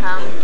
come.